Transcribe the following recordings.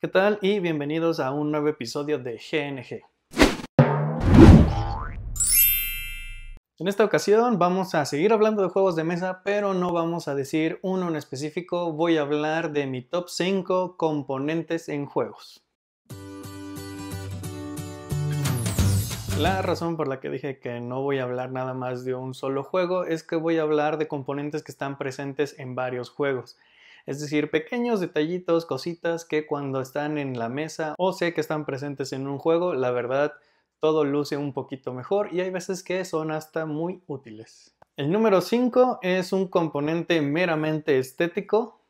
¿Qué tal? Y bienvenidos a un nuevo episodio de GNG. En esta ocasión vamos a seguir hablando de juegos de mesa, pero no vamos a decir uno en específico, voy a hablar de mi top 5 componentes en juegos. La razón por la que dije que no voy a hablar nada más de un solo juego es que voy a hablar de componentes que están presentes en varios juegos. Es decir, pequeños detallitos, cositas que cuando están en la mesa o sé que están presentes en un juego, la verdad todo luce un poquito mejor y hay veces que son hasta muy útiles. El número 5 es un componente meramente estético.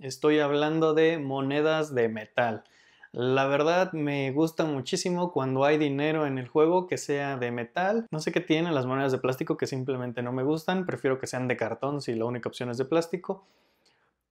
Estoy hablando de monedas de metal. La verdad me gusta muchísimo cuando hay dinero en el juego que sea de metal. No sé qué tienen las monedas de plástico que simplemente no me gustan. Prefiero que sean de cartón si la única opción es de plástico.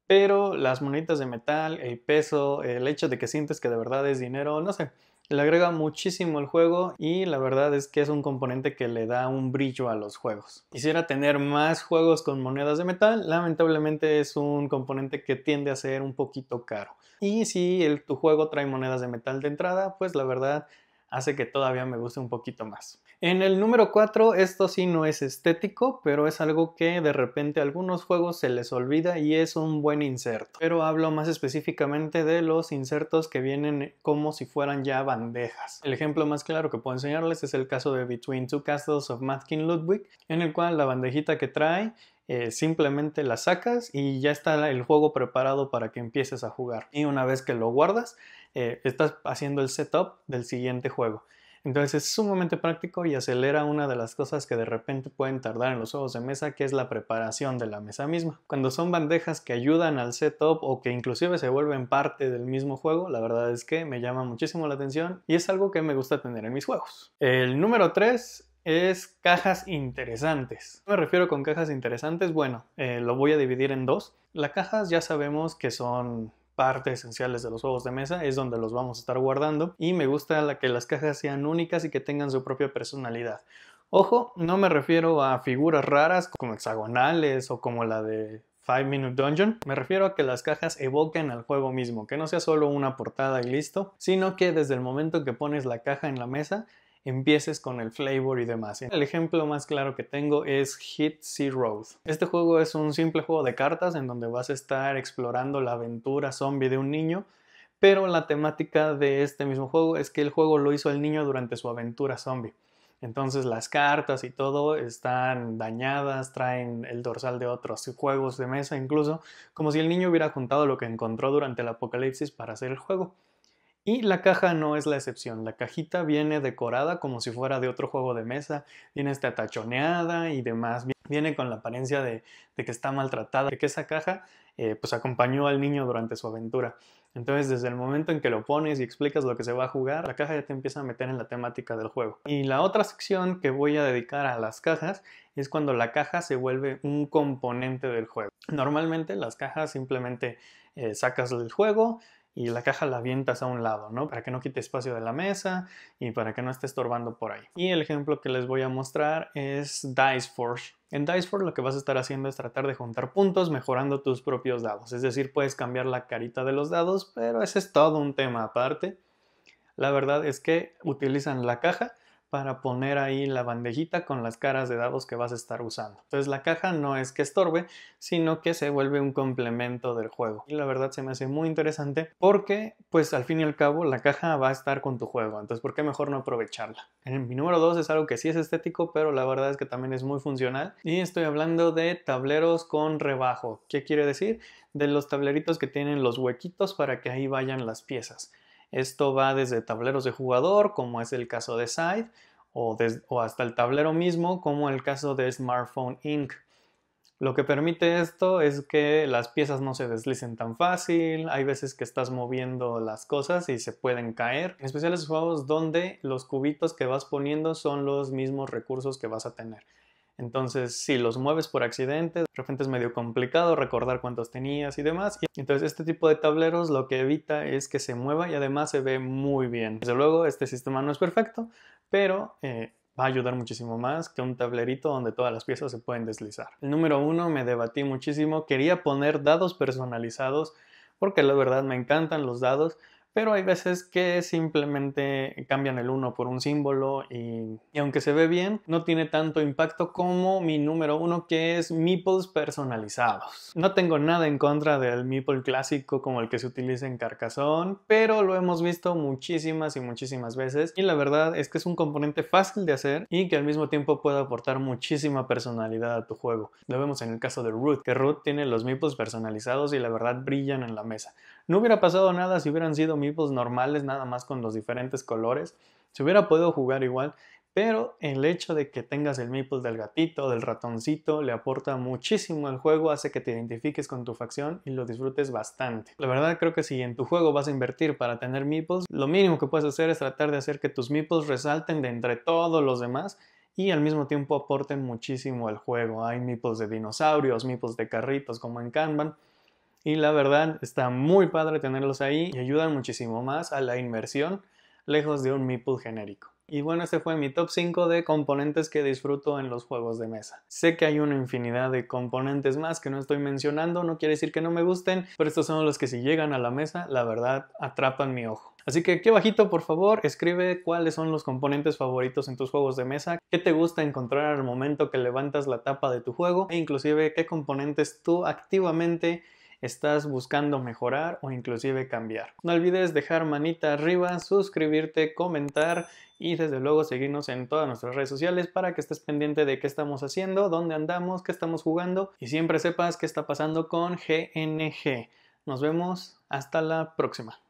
Pero las moneditas de metal, el peso, el hecho de que sientes que de verdad es dinero, no sé, le agrega muchísimo el juego y la verdad es que es un componente que le da un brillo a los juegos. Quisiera tener más juegos con monedas de metal, lamentablemente es un componente que tiende a ser un poquito caro. Y si el, tu juego trae monedas de metal de entrada, pues la verdad hace que todavía me guste un poquito más. En el número 4, esto sí no es estético, pero es algo que de repente a algunos juegos se les olvida y es un buen inserto. Pero hablo más específicamente de los insertos que vienen como si fueran ya bandejas. El ejemplo más claro que puedo enseñarles es el caso de Between Two Castles of Matkin Ludwig, en el cual la bandejita que trae eh, simplemente la sacas y ya está el juego preparado para que empieces a jugar. Y una vez que lo guardas, eh, estás haciendo el setup del siguiente juego. Entonces es sumamente práctico y acelera una de las cosas que de repente pueden tardar en los juegos de mesa, que es la preparación de la mesa misma. Cuando son bandejas que ayudan al setup o que inclusive se vuelven parte del mismo juego, la verdad es que me llama muchísimo la atención y es algo que me gusta tener en mis juegos. El número 3 es cajas interesantes. ¿Qué me refiero con cajas interesantes? Bueno, eh, lo voy a dividir en dos. Las cajas ya sabemos que son partes esenciales de los juegos de mesa, es donde los vamos a estar guardando y me gusta la que las cajas sean únicas y que tengan su propia personalidad. Ojo, no me refiero a figuras raras como hexagonales o como la de Five Minute Dungeon. Me refiero a que las cajas evoquen al juego mismo, que no sea solo una portada y listo, sino que desde el momento que pones la caja en la mesa empieces con el flavor y demás. El ejemplo más claro que tengo es Hit Sea Road. Este juego es un simple juego de cartas en donde vas a estar explorando la aventura zombie de un niño, pero la temática de este mismo juego es que el juego lo hizo el niño durante su aventura zombie. Entonces las cartas y todo están dañadas, traen el dorsal de otros juegos de mesa incluso, como si el niño hubiera juntado lo que encontró durante el apocalipsis para hacer el juego. Y la caja no es la excepción. La cajita viene decorada como si fuera de otro juego de mesa. Viene esta tachoneada y demás. Viene con la apariencia de, que está maltratada. De que esa caja eh, pues acompañó al niño durante su aventura. Entonces, desde el momento en que lo pones y explicas lo que se va a jugar, la caja ya te empieza a meter en la temática del juego. Y la otra sección que voy a dedicar a las cajas es cuando la caja se vuelve un componente del juego. Normalmente las cajas simplemente eh, sacas del juego, y la caja la avientas a un lado, ¿no? Para que no quite espacio de la mesa y para que no esté estorbando por ahí. Y el ejemplo que les voy a mostrar es Dice Forge. En Dice Forge lo que vas a estar haciendo es tratar de juntar puntos mejorando tus propios dados. Es decir, puedes cambiar la carita de los dados, pero ese es todo un tema aparte. La verdad es que utilizan la caja para poner ahí la bandejita con las caras de dados que vas a estar usando. Entonces la caja no es que estorbe, sino que se vuelve un complemento del juego. Y la verdad se me hace muy interesante porque pues al fin y al cabo la caja va a estar con tu juego. Entonces ¿por qué mejor no aprovecharla? En mi número 2 es algo que sí es estético, pero la verdad es que también es muy funcional. Y estoy hablando de tableros con rebajo. ¿Qué quiere decir? De los tableritos que tienen los huequitos para que ahí vayan las piezas. Esto va desde tableros de jugador, como es el caso de Side, o, hasta el tablero mismo, como el caso de Smartphone Inc. Lo que permite esto es que las piezas no se deslicen tan fácil, hay veces que estás moviendo las cosas y se pueden caer, en juegos donde los cubitos que vas poniendo son los mismos recursos que vas a tener. Entonces, si los mueves por accidente, de repente es medio complicado recordar cuántos tenías y demás. Y entonces, este tipo de tableros lo que evita es que se mueva y además se ve muy bien. Desde luego, este sistema no es perfecto, pero eh, va a ayudar muchísimo más que un tablerito donde todas las piezas se pueden deslizar. El número uno me debatí muchísimo. Quería poner dados personalizados porque la verdad me encantan los dados, pero hay veces que simplemente cambian el uno por un símbolo y, y, aunque se ve bien, no tiene tanto impacto como mi número uno que es meeples personalizados. No tengo nada en contra del meeple clásico como el que se utiliza en Carcassonne, pero lo hemos visto muchísimas y muchísimas veces y la verdad es que es un componente fácil de hacer y que al mismo tiempo puede aportar muchísima personalidad a tu juego. Lo vemos en el caso de Root, que Root tiene los meeples personalizados y la verdad brillan en la mesa. No hubiera pasado nada si hubieran sido meeples normales, nada más con los diferentes colores. Se hubiera podido jugar igual, pero el hecho de que tengas el meeple del gatito, del ratoncito, le aporta muchísimo al juego, hace que te identifiques con tu facción y lo disfrutes bastante. La verdad creo que si en tu juego vas a invertir para tener meeples, lo mínimo que puedes hacer es tratar de hacer que tus meeples resalten de entre todos los demás y al mismo tiempo aporten muchísimo al juego. Hay meeples de dinosaurios, meeples de carritos como en Kanban, y la verdad está muy padre tenerlos ahí y ayudan muchísimo más a la inmersión lejos de un meeple genérico. Y bueno, este fue mi top 5 de componentes que disfruto en los juegos de mesa. Sé que hay una infinidad de componentes más que no estoy mencionando, no quiere decir que no me gusten, pero estos son los que si llegan a la mesa, la verdad, atrapan mi ojo. Así que aquí abajito, por favor, escribe cuáles son los componentes favoritos en tus juegos de mesa, qué te gusta encontrar al momento que levantas la tapa de tu juego e inclusive qué componentes tú activamente estás buscando mejorar o inclusive cambiar. No olvides dejar manita arriba, suscribirte, comentar y desde luego seguirnos en todas nuestras redes sociales para que estés pendiente de qué estamos haciendo, dónde andamos, qué estamos jugando y siempre sepas qué está pasando con GNG. Nos vemos hasta la próxima.